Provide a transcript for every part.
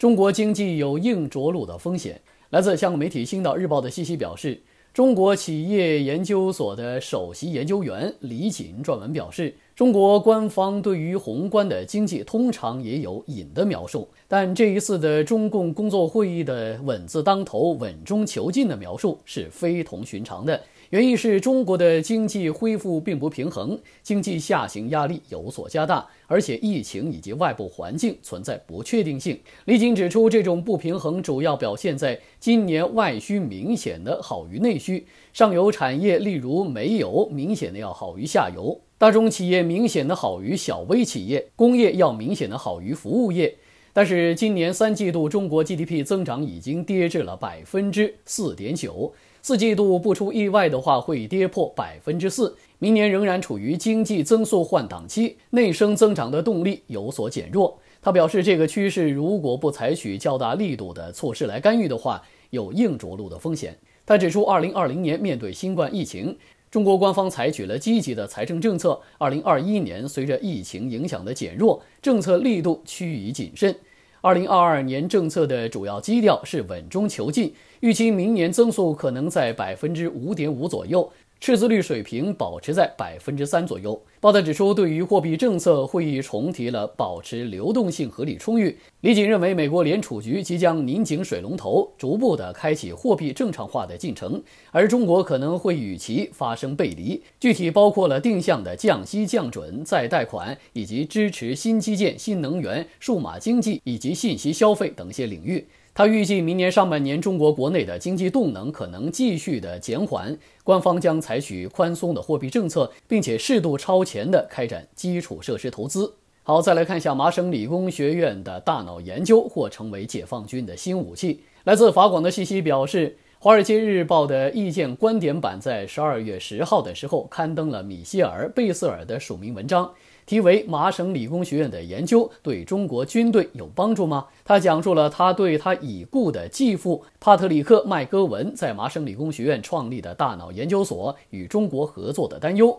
中国经济有硬着陆的风险。来自香港媒体《星岛日报》的信息表示，中国企业研究所的首席研究员李锦撰文表示。中国官方对于宏观的经济通常也有隐的描述，但这一次的中共工作会议的“稳”字当头、稳中求进的描述是非同寻常的。原因是中国的经济恢复并不平衡，经济下行压力有所加大，而且疫情以及外部环境存在不确定性。李锦指出，这种不平衡主要表现在今年外需明显的好于内需，上游产业例如煤油明显的要好于下游，大中企业明显的好于小微企业，工业要明显的好于服务业。但是今年三季度中国 GDP 增长已经跌至了百分之四点九。四季度不出意外的话，会跌破百分之四。明年仍然处于经济增速换挡期，内生增长的动力有所减弱。他表示，这个趋势如果不采取较大力度的措施来干预的话，有硬着陆的风险。他指出，二零二零年面对新冠疫情，中国官方采取了积极的财政政策。二零二一年随着疫情影响的减弱，政策力度趋于谨慎。二零二二年政策的主要基调是稳中求进，预期明年增速可能在百分之五点五左右。赤字率水平保持在百分之三左右。报道指出，对于货币政策，会议重提了保持流动性合理充裕。李锦认为，美国联储局即将拧紧水龙头，逐步的开启货币正常化的进程，而中国可能会与其发生背离。具体包括了定向的降息、降准、再贷款，以及支持新基建、新能源、数码经济以及信息消费等一些领域。他预计明年上半年中国国内的经济动能可能继续的减缓，官方将采取宽松的货币政策，并且适度超前的开展基础设施投资。好，再来看一下麻省理工学院的大脑研究或成为解放军的新武器。来自法广的信息表示，《华尔街日报》的意见观点版在十二月十号的时候刊登了米歇尔·贝瑟尔的署名文章。题为麻省理工学院的研究对中国军队有帮助吗？他讲述了他对他已故的继父帕特里克·麦戈文在麻省理工学院创立的大脑研究所与中国合作的担忧。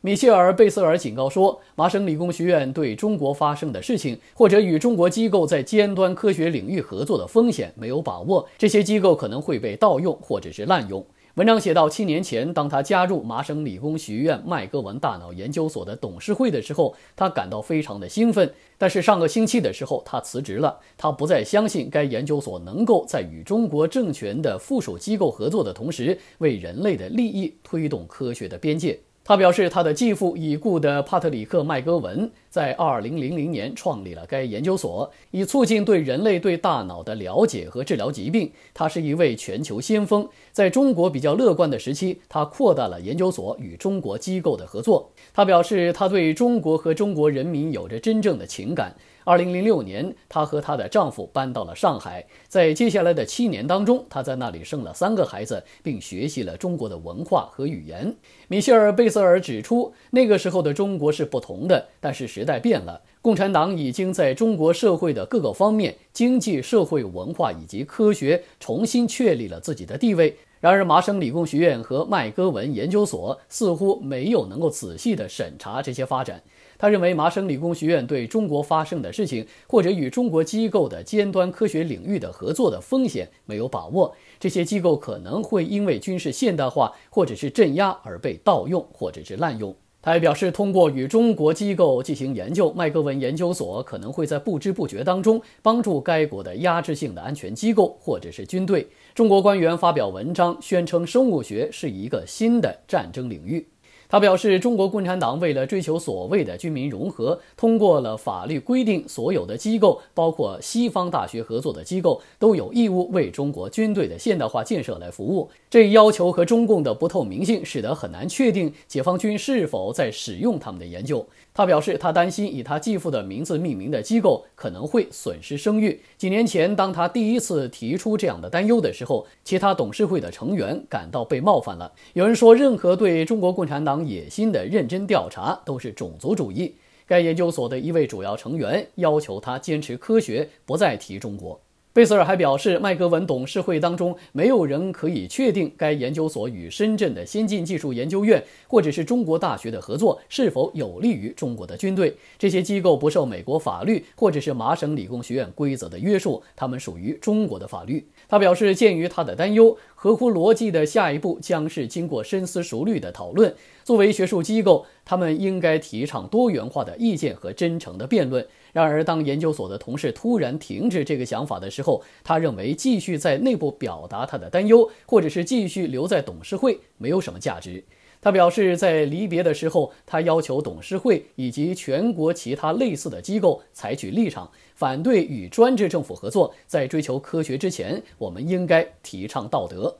米歇尔·贝瑟尔警告说，麻省理工学院对中国发生的事情，或者与中国机构在尖端科学领域合作的风险没有把握，这些机构可能会被盗用或者是滥用。文章写到，七年前，当他加入麻省理工学院麦戈文大脑研究所的董事会的时候，他感到非常的兴奋。但是上个星期的时候，他辞职了。他不再相信该研究所能够在与中国政权的附属机构合作的同时，为人类的利益推动科学的边界。他表示，他的继父已故的帕特里克·麦戈文在2000年创立了该研究所，以促进对人类对大脑的了解和治疗疾病。他是一位全球先锋。在中国比较乐观的时期，他扩大了研究所与中国机构的合作。他表示，他对中国和中国人民有着真正的情感。二零零六年，她和她的丈夫搬到了上海。在接下来的七年当中，她在那里生了三个孩子，并学习了中国的文化和语言。米歇尔·贝瑟尔指出，那个时候的中国是不同的，但是时代变了，共产党已经在中国社会的各个方面——经济、社会、文化以及科学——重新确立了自己的地位。然而，麻省理工学院和麦戈文研究所似乎没有能够仔细地审查这些发展。他认为，麻省理工学院对中国发生的事情，或者与中国机构的尖端科学领域的合作的风险没有把握。这些机构可能会因为军事现代化或者是镇压而被盗用或者是滥用。他还表示，通过与中国机构进行研究，麦戈文研究所可能会在不知不觉当中帮助该国的压制性的安全机构或者是军队。中国官员发表文章宣称，生物学是一个新的战争领域。他表示，中国共产党为了追求所谓的军民融合，通过了法律规定，所有的机构，包括西方大学合作的机构，都有义务为中国军队的现代化建设来服务。这一要求和中共的不透明性，使得很难确定解放军是否在使用他们的研究。他表示，他担心以他继父的名字命名的机构可能会损失声誉。几年前，当他第一次提出这样的担忧的时候，其他董事会的成员感到被冒犯了。有人说，任何对中国共产党野心的认真调查都是种族主义。该研究所的一位主要成员要求他坚持科学，不再提中国。贝瑟尔还表示，麦格文董事会当中没有人可以确定该研究所与深圳的先进技术研究院或者是中国大学的合作是否有利于中国的军队。这些机构不受美国法律或者是麻省理工学院规则的约束，他们属于中国的法律。他表示，鉴于他的担忧，合乎逻辑的下一步将是经过深思熟虑的讨论。作为学术机构，他们应该提倡多元化的意见和真诚的辩论。然而，当研究所的同事突然停止这个想法的时候，他认为继续在内部表达他的担忧，或者是继续留在董事会没有什么价值。他表示，在离别的时候，他要求董事会以及全国其他类似的机构采取立场，反对与专制政府合作。在追求科学之前，我们应该提倡道德。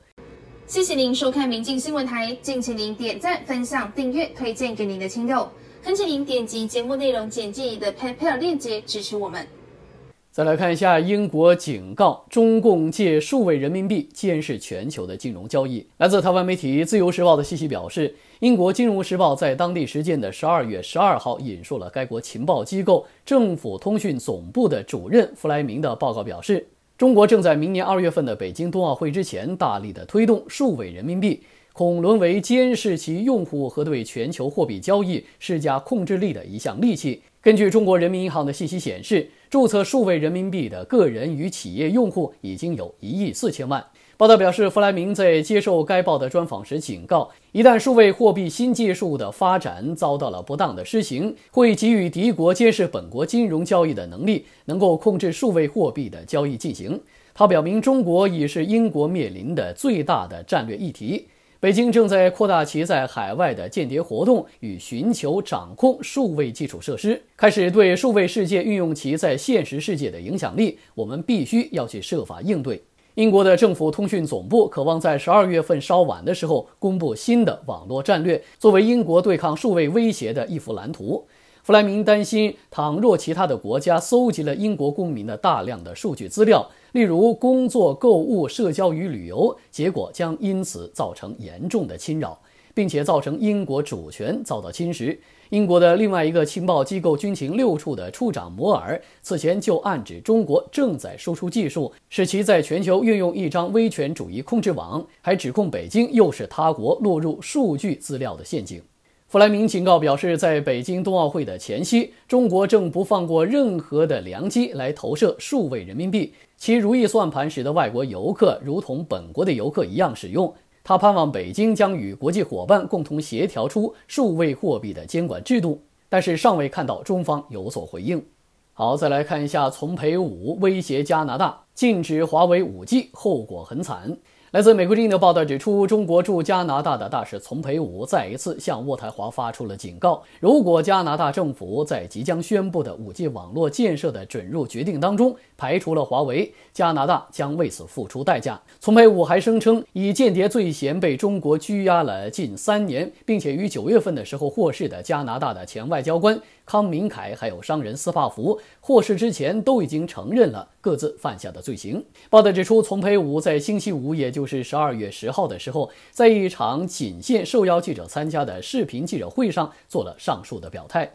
谢谢您收看《明镜新闻台》，敬请您点赞、分享、订阅、推荐给您的亲友。恳请您点击节目内容简介里的 PayPal 链接支持我们。再来看一下，英国警告中共借数位人民币监视全球的金融交易。来自台湾媒体《自由时报》的信息表示，英国《金融时报》在当地时间的十二月十二号引述了该国情报机构政府通讯总部的主任弗莱明的报告，表示，中国正在明年二月份的北京冬奥会之前大力的推动数位人民币。恐沦为监视其用户和对全球货币交易施加控制力的一项利器。根据中国人民银行的信息显示，注册数位人民币的个人与企业用户已经有一亿四千万。报道表示，弗莱明在接受该报的专访时警告，一旦数位货币新技术的发展遭到了不当的施行，会给予敌国监视本国金融交易的能力，能够控制数位货币的交易进行。他表明，中国已是英国面临的最大的战略议题。北京正在扩大其在海外的间谍活动与寻求掌控数位基础设施，开始对数位世界运用其在现实世界的影响力。我们必须要去设法应对。英国的政府通讯总部渴望在十二月份稍晚的时候公布新的网络战略，作为英国对抗数位威胁的一幅蓝图。弗莱明担心，倘若其他的国家搜集了英国公民的大量的数据资料，例如工作、购物、社交与旅游，结果将因此造成严重的侵扰，并且造成英国主权遭到侵蚀。英国的另外一个情报机构军情六处的处长摩尔此前就暗指中国正在输出技术，使其在全球运用一张威权主义控制网，还指控北京诱使他国落入数据资料的陷阱。弗莱明警告表示，在北京冬奥会的前夕，中国正不放过任何的良机来投射数位人民币，其如意算盘使得外国游客如同本国的游客一样使用。他盼望北京将与国际伙伴共同协调出数位货币的监管制度，但是尚未看到中方有所回应。好，再来看一下，丛培武威胁加拿大禁止华为 5G，后果很惨。来自美国之音的报道指出，中国驻加拿大的大使丛培武再一次向渥太华发出了警告：如果加拿大政府在即将宣布的 5G 网络建设的准入决定当中排除了华为，加拿大将为此付出代价。丛培武还声称，以间谍罪嫌被中国拘押了近三年，并且于九月份的时候获释的加拿大的前外交官。康明凯还有商人司帕福获释之前都已经承认了各自犯下的罪行。报道指出，丛培武在星期五，也就是十二月十号的时候，在一场仅限受邀记者参加的视频记者会上做了上述的表态。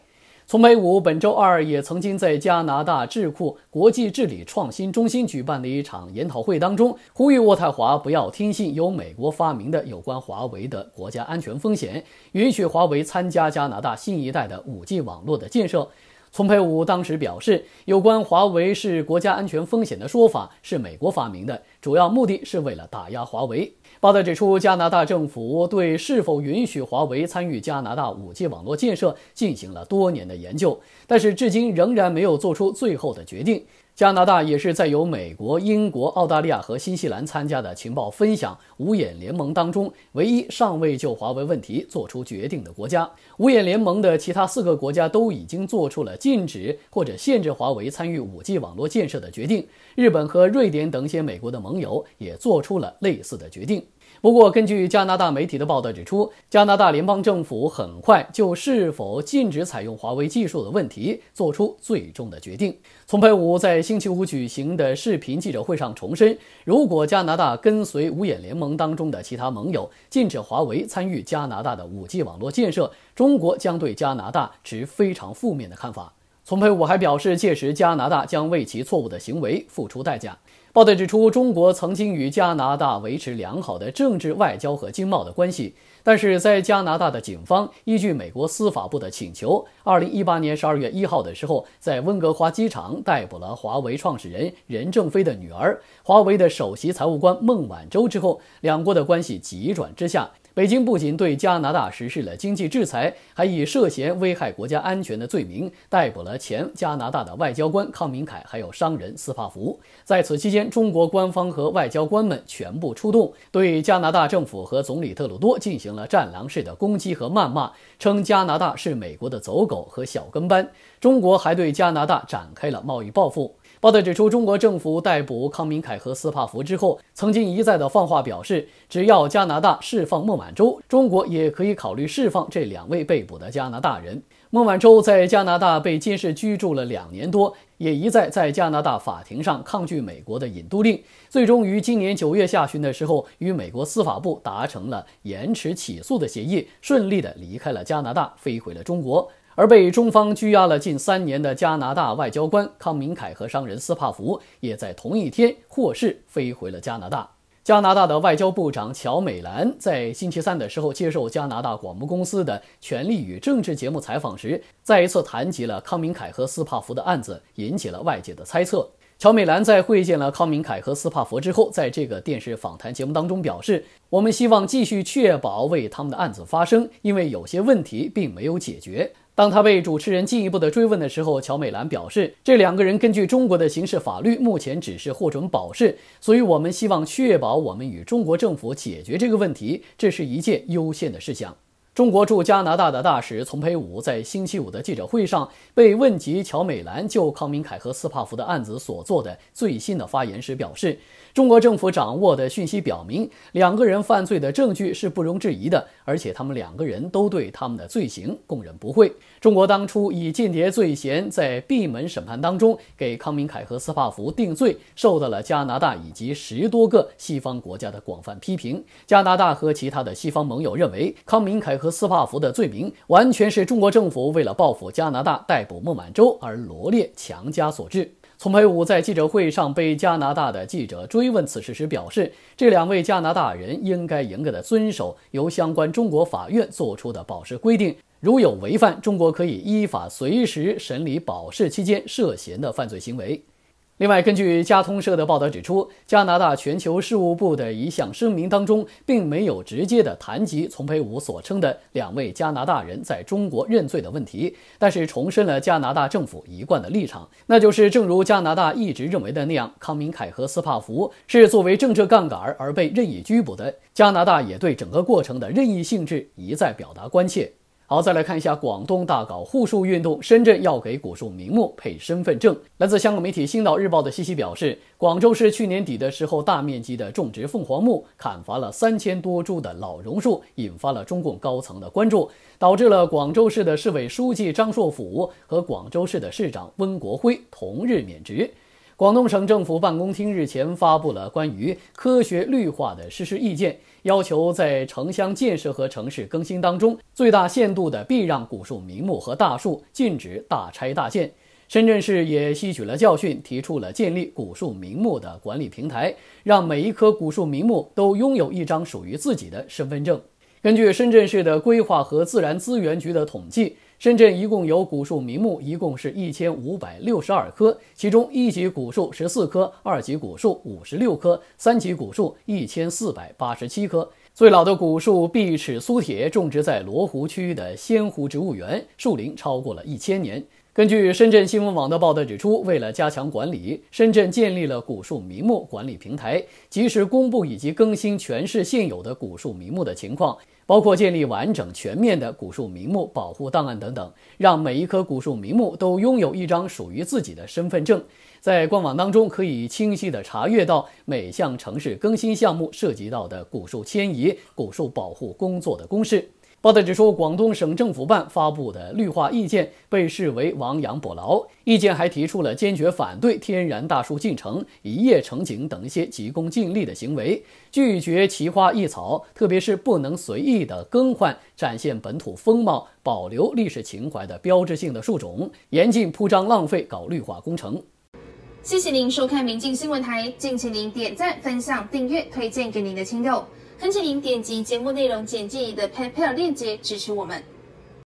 从美五本周二也曾经在加拿大智库国际治理创新中心举办的一场研讨会当中，呼吁渥太华不要听信由美国发明的有关华为的国家安全风险，允许华为参加加拿大新一代的五 G 网络的建设。丛培武当时表示，有关华为是国家安全风险的说法是美国发明的，主要目的是为了打压华为。报道指出，加拿大政府对是否允许华为参与加拿大 5G 网络建设进行了多年的研究，但是至今仍然没有做出最后的决定。加拿大也是在由美国、英国、澳大利亚和新西兰参加的情报分享五眼联盟当中，唯一尚未就华为问题做出决定的国家。五眼联盟的其他四个国家都已经做出了禁止或者限制华为参与 5G 网络建设的决定。日本和瑞典等些美国的盟友也做出了类似的决定。不过，根据加拿大媒体的报道指出，加拿大联邦政府很快就是否禁止采用华为技术的问题做出最终的决定。丛培武在星期五举行的视频记者会上重申，如果加拿大跟随五眼联盟当中的其他盟友禁止华为参与加拿大的 5G 网络建设，中国将对加拿大持非常负面的看法。丛培武还表示，届时加拿大将为其错误的行为付出代价。报道指出，中国曾经与加拿大维持良好的政治、外交和经贸的关系，但是在加拿大的警方依据美国司法部的请求，2018年12月1号的时候，在温哥华机场逮捕了华为创始人任正非的女儿、华为的首席财务官孟晚舟之后，两国的关系急转直下。北京不仅对加拿大实施了经济制裁，还以涉嫌危害国家安全的罪名逮捕了前加拿大的外交官康明凯，还有商人斯帕福。在此期间，中国官方和外交官们全部出动，对加拿大政府和总理特鲁多进行了战狼式的攻击和谩骂，称加拿大是美国的走狗和小跟班。中国还对加拿大展开了贸易报复。报道指出，中国政府逮捕康明凯和斯帕福之后，曾经一再的放话表示，只要加拿大释放孟晚舟，中国也可以考虑释放这两位被捕的加拿大人。孟晚舟在加拿大被监视居住了两年多，也一再在加拿大法庭上抗拒美国的引渡令，最终于今年九月下旬的时候，与美国司法部达成了延迟起诉的协议，顺利的离开了加拿大，飞回了中国。而被中方拘押了近三年的加拿大外交官康明凯和商人斯帕福，也在同一天获释飞回了加拿大。加拿大的外交部长乔美兰在星期三的时候接受加拿大广播公司的《权力与政治》节目采访时，再一次谈及了康明凯和斯帕福的案子，引起了外界的猜测。乔美兰在会见了康明凯和斯帕福之后，在这个电视访谈节目当中表示：“我们希望继续确保为他们的案子发声，因为有些问题并没有解决。”当他被主持人进一步的追问的时候，乔美兰表示，这两个人根据中国的刑事法律，目前只是获准保释，所以我们希望确保我们与中国政府解决这个问题，这是一件优先的事项。中国驻加拿大的大使丛培武在星期五的记者会上被问及乔美兰就康明凯和斯帕福的案子所做的最新的发言时表示。中国政府掌握的讯息表明，两个人犯罪的证据是不容置疑的，而且他们两个人都对他们的罪行供认不讳。中国当初以间谍罪嫌在闭门审判当中给康明凯和斯帕福定罪，受到了加拿大以及十多个西方国家的广泛批评。加拿大和其他的西方盟友认为，康明凯和斯帕福的罪名完全是中国政府为了报复加拿大逮捕孟晚舟而罗列强加所致。丛培武在记者会上被加拿大的记者追问此事时表示，这两位加拿大人应该严格的遵守由相关中国法院作出的保释规定，如有违反，中国可以依法随时审理保释期间涉嫌的犯罪行为。另外，根据加通社的报道指出，加拿大全球事务部的一项声明当中，并没有直接的谈及丛培武所称的两位加拿大人在中国认罪的问题，但是重申了加拿大政府一贯的立场，那就是正如加拿大一直认为的那样，康明凯和斯帕福是作为政治杠杆而被任意拘捕的。加拿大也对整个过程的任意性质一再表达关切。好，再来看一下广东大搞护树运动，深圳要给古树名木配身份证。来自香港媒体《星岛日报》的信息表示，广州市去年底的时候，大面积的种植凤凰木，砍伐了三千多株的老榕树，引发了中共高层的关注，导致了广州市的市委书记张硕甫和广州市的市长温国辉同日免职。广东省政府办公厅日前发布了关于科学绿化的实施意见，要求在城乡建设和城市更新当中，最大限度的避让古树名木和大树，禁止大拆大建。深圳市也吸取了教训，提出了建立古树名木的管理平台，让每一棵古树名木都拥有一张属于自己的身份证。根据深圳市的规划和自然资源局的统计。深圳一共有古树名木，一共是一千五百六十二棵，其中一级古树十四棵，二级古树五十六棵，三级古树一千四百八十七棵。最老的古树碧齿苏铁种植在罗湖区的仙湖植物园，树龄超过了一千年。根据深圳新闻网的报道指出，为了加强管理，深圳建立了古树名木管理平台，及时公布以及更新全市现有的古树名木的情况。包括建立完整全面的古树名木保护档案等等，让每一棵古树名木都拥有一张属于自己的身份证。在官网当中，可以清晰地查阅到每项城市更新项目涉及到的古树迁移、古树保护工作的公示。报道指出，广东省政府办发布的绿化意见被视为亡羊补牢。意见还提出了坚决反对天然大树进城、一夜成景等一些急功近利的行为，拒绝奇花异草，特别是不能随意的更换展现本土风貌、保留历史情怀的标志性的树种，严禁铺张浪费搞绿化工程。谢谢您收看《明镜新闻台》，敬请您点赞、分享、订阅、推荐给您的亲友，恳请您点击节目内容简介里的 PayPal 链接支持我们。